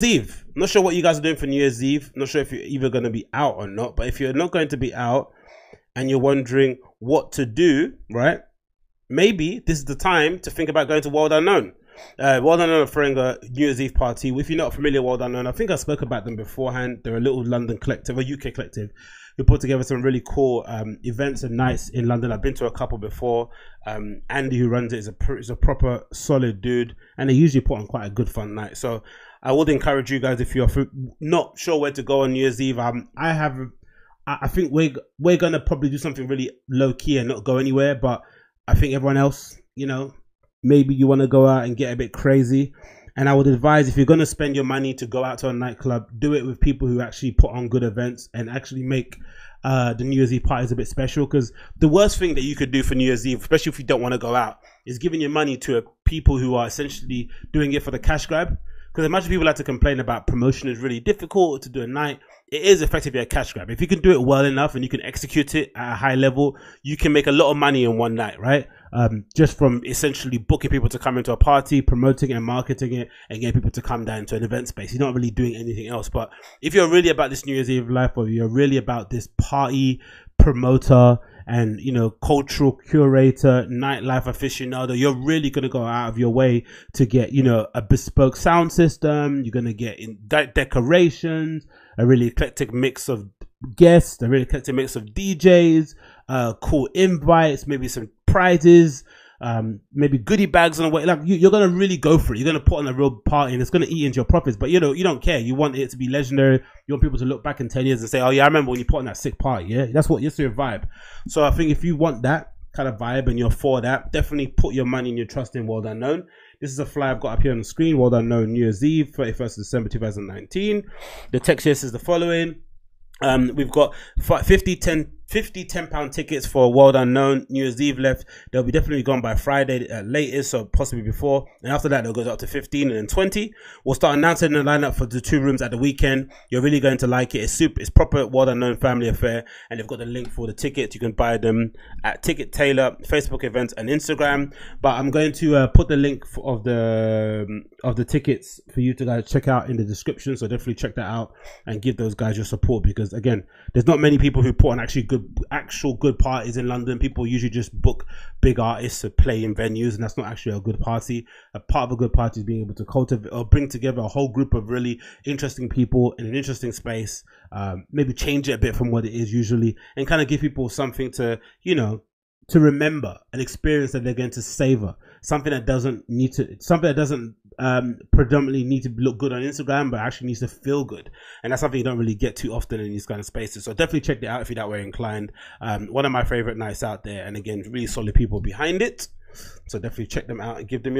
Eve. Not sure what you guys are doing for New Year's Eve. Not sure if you're either going to be out or not. But if you're not going to be out and you're wondering what to do, right? Maybe this is the time to think about going to World Unknown. Uh, World Unknown are throwing a New Year's Eve party. If you're not familiar with World Unknown, I think I spoke about them beforehand. They're a little London collective, a UK collective, who put together some really cool um, events and nights in London. I've been to a couple before. Um, Andy, who runs it, is a is a proper solid dude, and they usually put on quite a good fun night. So I would encourage you guys if you're not sure where to go on New Year's Eve. Um, I have, I think we're we're gonna probably do something really low key and not go anywhere. But I think everyone else, you know, maybe you want to go out and get a bit crazy. And I would advise if you're gonna spend your money to go out to a nightclub, do it with people who actually put on good events and actually make uh, the New Year's Eve parties a bit special. Because the worst thing that you could do for New Year's Eve, especially if you don't want to go out, is giving your money to people who are essentially doing it for the cash grab. Because imagine people like to complain about promotion is really difficult to do a night. It is effectively a cash grab. If you can do it well enough and you can execute it at a high level, you can make a lot of money in one night, right? Um, just from essentially booking people to come into a party, promoting and marketing it, and getting people to come down to an event space. You're not really doing anything else. But if you're really about this New Year's Eve life, or you're really about this party promoter and you know cultural curator nightlife aficionado you're really going to go out of your way to get you know a bespoke sound system. You're to get in de- decorations a really eclectic mix of guests a really eclectic mix of djs uh cool invites maybe some prizes um, maybe goodie bags on the way. Like you, are gonna really go for it. You're gonna put on a real party, and it's gonna eat into your profits. But you know, you don't care. You want it to be legendary. You want people to look back in ten years and say, "Oh yeah, I remember when you put on that sick party." Yeah, that's what that's your vibe. So I think if you want that kind of vibe and you're for that, definitely put your money and your trust in World Unknown. This is a fly I've got up here on the screen. World Unknown New Year's Eve, 31st December 2019. The text here is the following. Um, we've got 50, 10, 50 10 pound tickets for World Unknown New Year's Eve left. They'll be definitely gone by Friday at latest, so possibly before. And after that, they'll go up to 15 and then 20. We'll start announcing the lineup for the two rooms at the weekend. You're really going to like it. It's super, it's proper World Unknown family affair. And they've got the link for the tickets. You can buy them at Ticket Tailor, Facebook events, and Instagram. But I'm going to uh, put the link of the um, of the tickets for you to guys check out in the description. So definitely check that out and give those guys your support because again, there's not many people who put on actually good actual good parties in London. People usually just book big artists to play in venues, and that's not actually a good party. A part of a good party is being able to cultivate or bring together a whole group of really interesting people in an interesting space. Um, maybe change it a bit from what it is usually, and kind of give people something to you know to remember an experience that they're going to savor something that doesn't need to something that doesn't um, predominantly need to look good on instagram but actually needs to feel good. And that's something you don't really get too often in these kind of spaces. So definitely check it out if you're that way inclined. Um, one of my favorite nights out there and again really solid people behind it. So definitely check them out and give them your